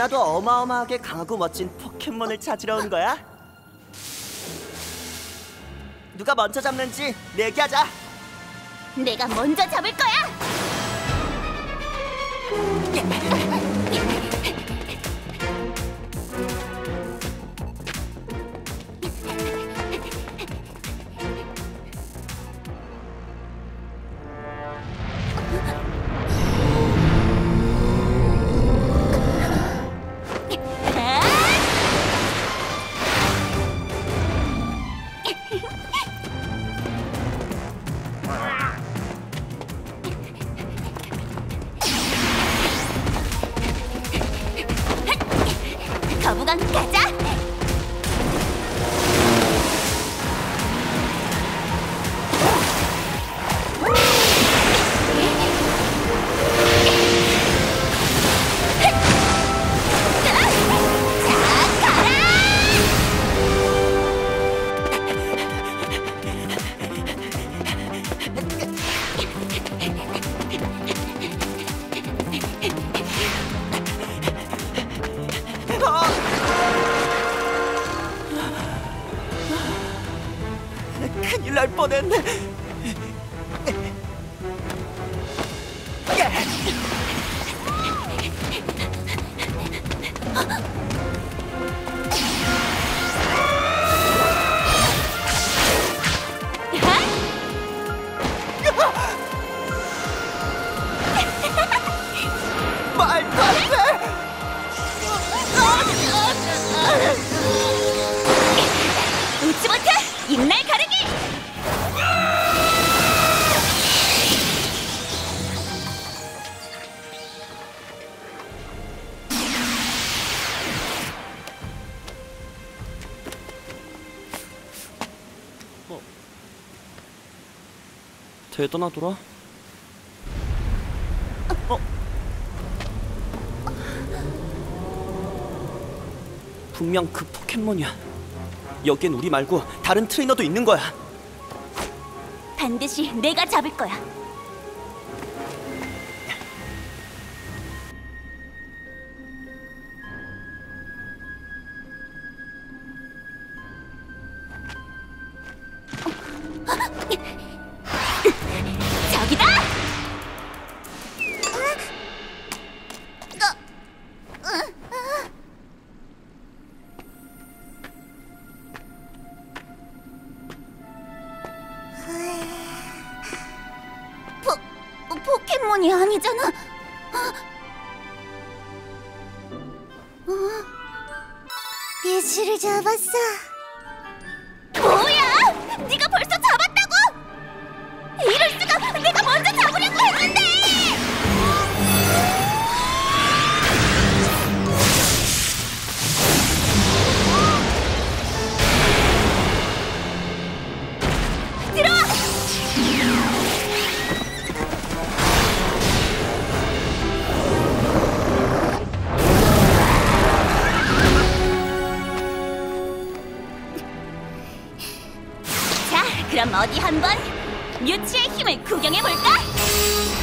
누나도 어마어마하게 강하고 멋진 포켓몬을 찾으러 온 거야? 누가 먼저 잡는지 내기하자. 내가 먼저 잡을 거야. 거부감 되더나돌아? 어? 분명 그 포켓몬이야. 여긴 우리 말고 다른 트레이너도 있는 거야. 반드시 내가 잡을 거야. 포켓몬이 아니잖아. 어? 예시를 잡았어. 뭐야? 어디 한번 뮤츠의 힘을 구경해 볼까?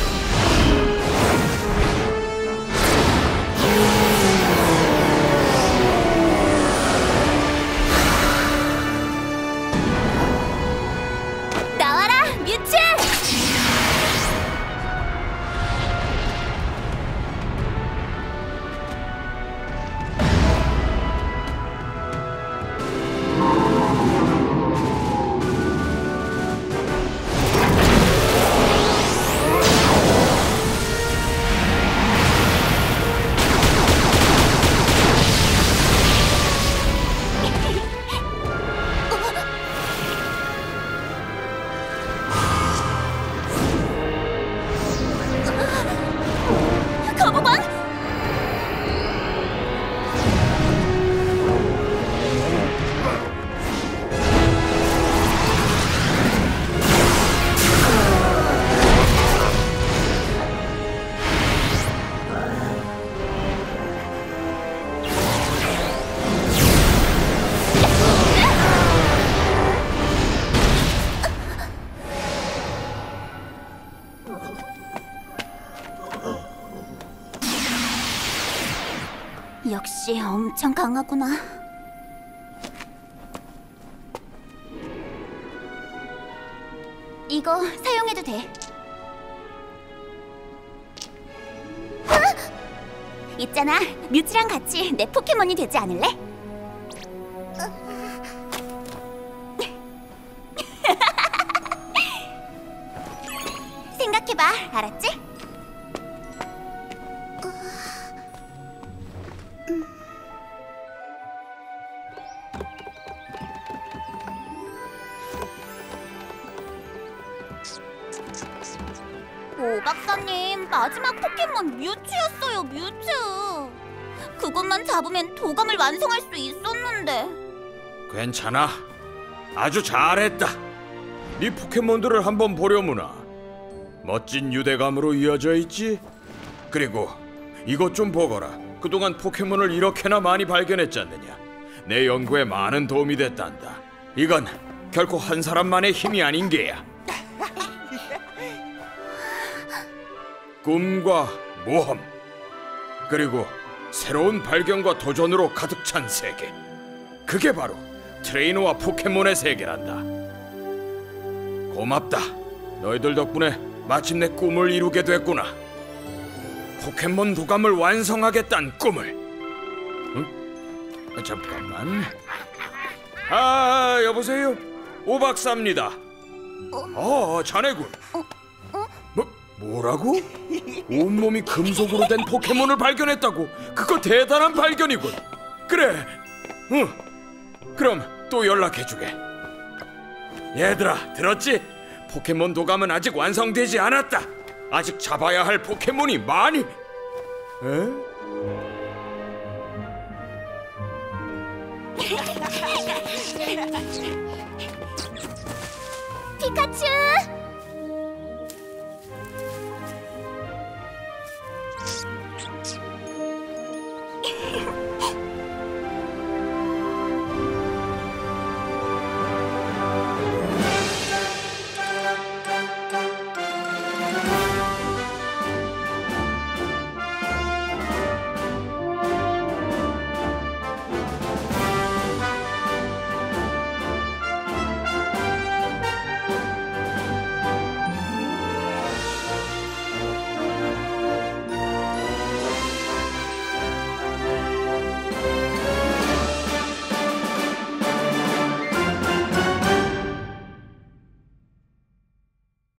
역시 엄청 강하구나. 이거 사용해도 돼. 아! 있잖아, 뮤츠랑 같이 내 포켓몬이 되지 않을래? 오 박사님 마지막 포켓몬 뮤츠였어요 뮤츠 그것만 잡으면 도감을 완성할 수 있었는데 괜찮아. 아주 잘했다. 네 포켓몬들을 한번 보려무나. 멋진 유대감으로 이어져 있지. 그리고 이것 좀 보거라. 그동안 포켓몬을 이렇게나 많이 발견했잖느냐. 내 연구에 많은 도움이 됐단다. 이건 결코 한 사람만의 힘이 아닌 게야. 꿈과 모험 그리고 새로운 발견과 도전으로 가득 찬 세계. 그게 바로 트레이너와 포켓몬의 세계란다. 고맙다. 너희들 덕분에 마침내 꿈을 이루게 됐구나. 포켓몬 도감을 완성하겠다는 꿈을. 응? 잠깐만. 아, 여보세요. 오 박사입니다. 어, 자네군. 뭐 뭐라고? 온몸이 금속으로 된 포켓몬을 발견했다고. 그거 대단한 발견이군. 그래. 응. 그럼 또 연락해주게. 얘들아, 들었지? 포켓몬 도감은 아직 완성되지 않았다. 아직 잡아야 할 포켓몬이 많이. 에? 피카츄